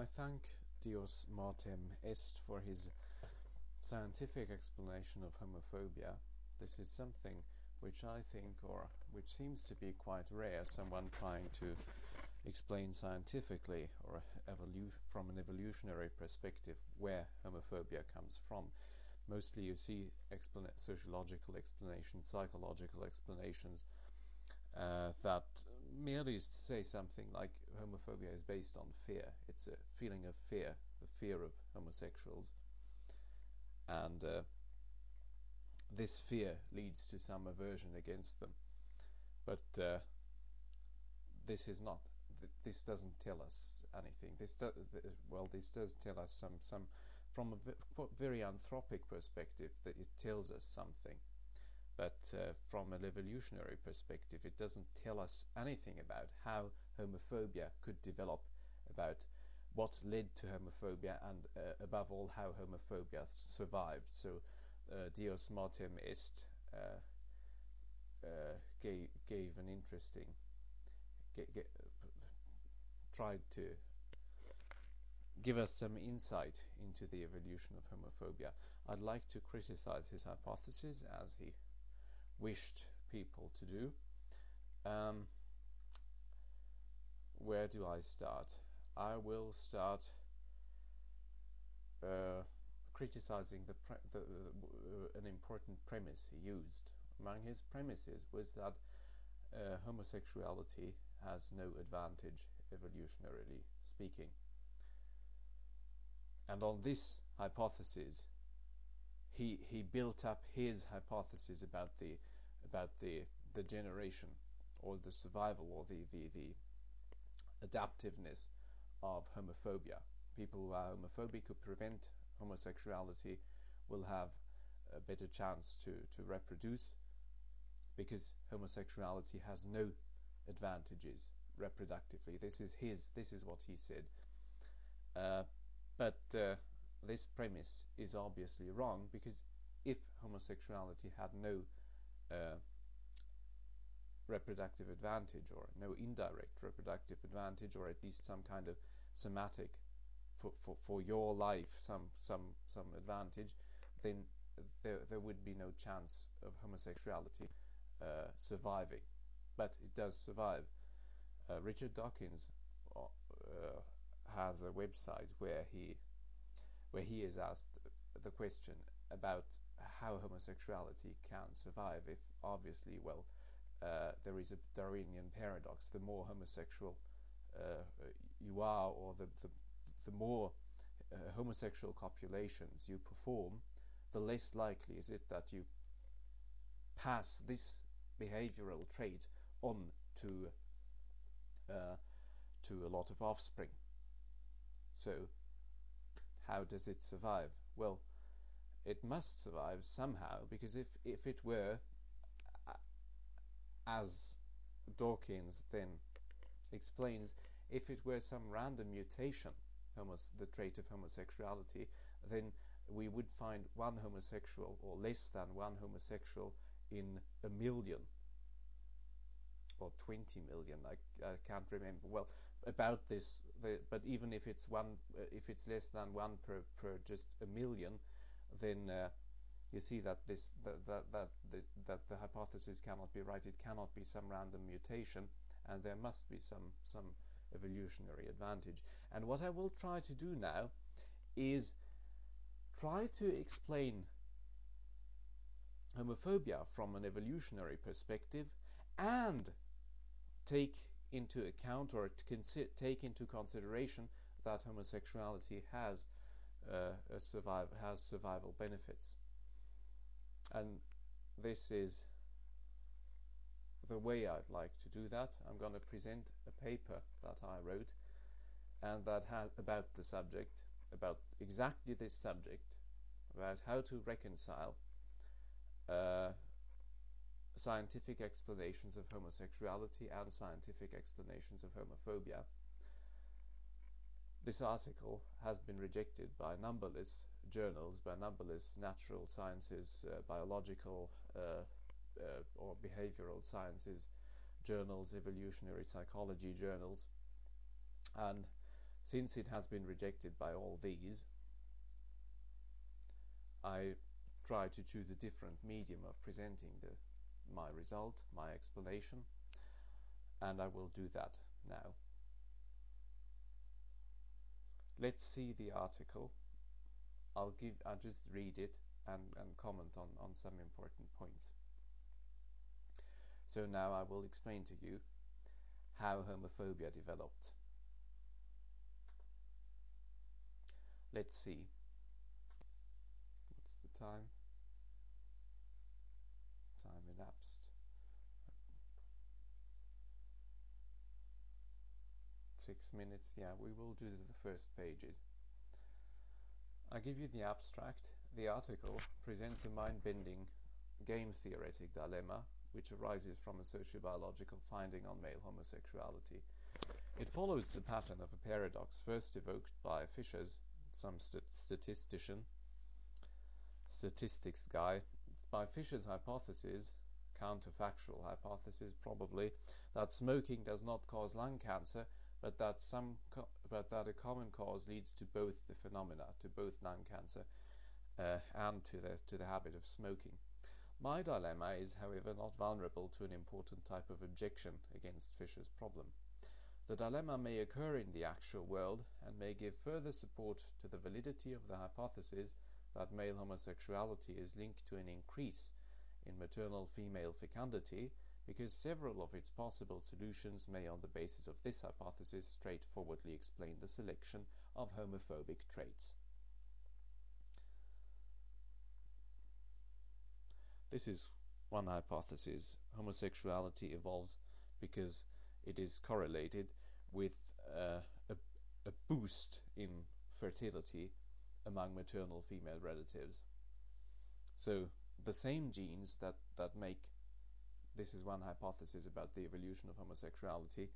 I thank Dios Martem Est for his scientific explanation of homophobia. This is something which I think, or which seems to be quite rare, someone trying to explain scientifically or evolu- from an evolutionary perspective where homophobia comes from. Mostly you see sociological explanations, psychological explanations uh, that merely to say something like homophobia is based on fear. It's a feeling of fear, the fear of homosexuals. And uh, this fear leads to some aversion against them. But uh, this is not. Th- this doesn't tell us anything. This do, th- well, this does tell us some some from a v- very anthropic perspective that it tells us something. But uh, from an evolutionary perspective, it doesn't tell us anything about how homophobia could develop, about what led to homophobia, and uh, above all, how homophobia survived. So uh, Dios Martem Est uh, uh, gave, gave an interesting, get, get, tried to give us some insight into the evolution of homophobia. I'd like to criticize his hypothesis as he wished people to do. Um, where do I start? I will start uh, criticizing the, the uh, an important premise he used. Among his premises was that uh, homosexuality has no advantage evolutionarily speaking. And on this hypothesis, he he built up his hypothesis about the about the the generation or the survival or the the, the adaptiveness of homophobia. People who are homophobic who prevent homosexuality will have a better chance to, to reproduce because homosexuality has no advantages reproductively. This is his. This is what he said. Uh, but uh, this premise is obviously wrong because if homosexuality had no uh, reproductive advantage or no indirect reproductive advantage or at least some kind of somatic for, for, for your life some some some advantage then there there would be no chance of homosexuality uh, surviving. But it does survive. Uh, Richard Dawkins uh, has a website where he where he is asked the question about how homosexuality can survive if obviously well uh, there is a Darwinian paradox the more homosexual uh, you are or the the, the more uh, homosexual copulations you perform the less likely is it that you pass this behavioral trait on to uh, to a lot of offspring so how does it survive? Well, it must survive somehow because if if it were, as Dawkins then explains, if it were some random mutation, homos- the trait of homosexuality, then we would find one homosexual or less than one homosexual in a million. Or 20 million I, I can't remember. Well about this the, but even if it's one uh, if it's less than one per, per just a million then uh, you see that this that that that the, that the hypothesis cannot be right. It cannot be some random mutation and there must be some some evolutionary advantage. And what I will try to do now is try to explain homophobia from an evolutionary perspective and take into account or take into consideration that homosexuality has uh, survive has survival benefits, and this is the way I'd like to do that. I'm going to present a paper that I wrote, and that has about the subject, about exactly this subject, about how to reconcile. Uh, scientific explanations of homosexuality and scientific explanations of homophobia. This article has been rejected by numberless journals, by numberless natural sciences, uh, biological, uh, uh, or behavioral sciences journals, evolutionary psychology journals, and Since it has been rejected by all these, I try to choose a different medium of presenting the, my result, my explanation, and I will do that now. Let's see the article. I'll give I'll just read it and, and comment on, on some important points. So now I will explain to you how homophobia developed. Let's see. What's the time? Time elapsed. Six minutes, yeah, we will do the first pages. I give you the abstract. The article presents a mind-bending game theoretic dilemma which arises from a sociobiological finding on male homosexuality. It follows the pattern of a paradox first evoked by Fisher's some st statistician, statistics guy. It's by Fisher's hypothesis, counterfactual hypothesis probably, that smoking does not cause lung cancer, but that some but that a common cause leads to both the phenomena, to both lung cancer uh, and to the to the habit of smoking. My dilemma is, however, not vulnerable to an important type of objection against Fisher's problem. The dilemma may occur in the actual world and may give further support to the validity of the hypothesis that male homosexuality is linked to an increase in maternal female fecundity because several of its possible solutions may on the basis of this hypothesis straightforwardly explain the selection of homophobic traits. This is one hypothesis. Homosexuality evolves because it is correlated with uh, a, a boost in fertility among maternal female relatives. So the same genes that, that make this is one hypothesis about the evolution of homosexuality.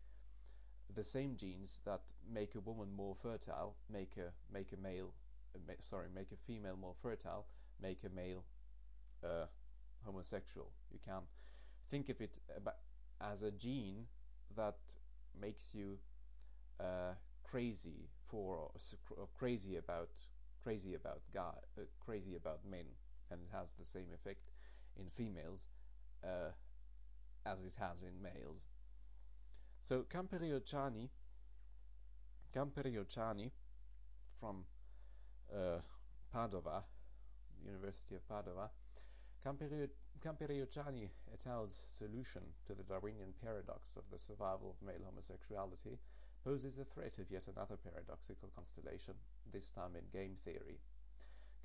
The same genes that make a woman more fertile make a make a male, uh, sorry, make a female more fertile, make a male uh, homosexual. You can think of it as a gene that makes you uh, crazy for uh, crazy about crazy about guy uh, crazy about men, and it has the same effect in females uh, as it has in males. So Camperio Ciani, Camperiociani from uh, Padova, University of Padova, Camperio Ciani et al.'s solution to the Darwinian paradox of the survival of male homosexuality poses a threat of yet another paradoxical constellation, this time in game theory.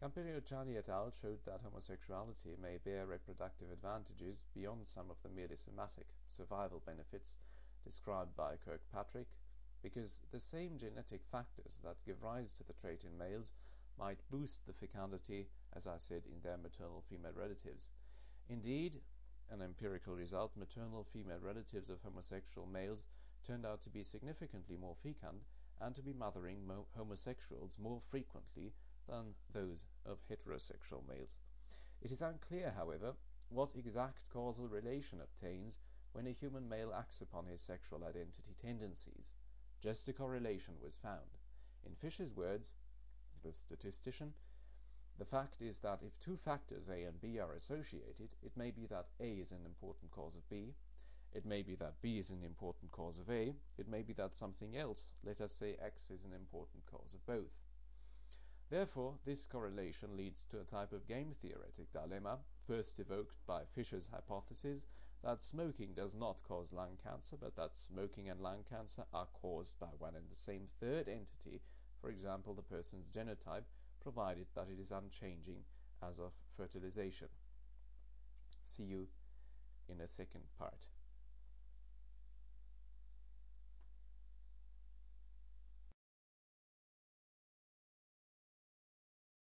Camperio Ciani et al. showed that homosexuality may bear reproductive advantages beyond some of the merely somatic survival benefits described by Kirkpatrick, because the same genetic factors that give rise to the trait in males might boost the fecundity, as I said, in their maternal female relatives. Indeed, an empirical result, maternal female relatives of homosexual males turned out to be significantly more fecund and to be mothering homosexuals more frequently than those of heterosexual males. It is unclear, however, what exact causal relation obtains when a human male acts upon his sexual identity tendencies. Just a correlation was found. In Fisher's words, the statistician, the fact is that if two factors A and B are associated, it may be that A is an important cause of B, it may be that B is an important cause of A, it may be that something else, let us say X, is an important cause of both. Therefore, this correlation leads to a type of game theoretic dilemma, first evoked by Fisher's hypothesis that smoking does not cause lung cancer, but that smoking and lung cancer are caused by one and the same third entity for example the person's genotype, provided that it is unchanging as of fertilization. See you in a second part.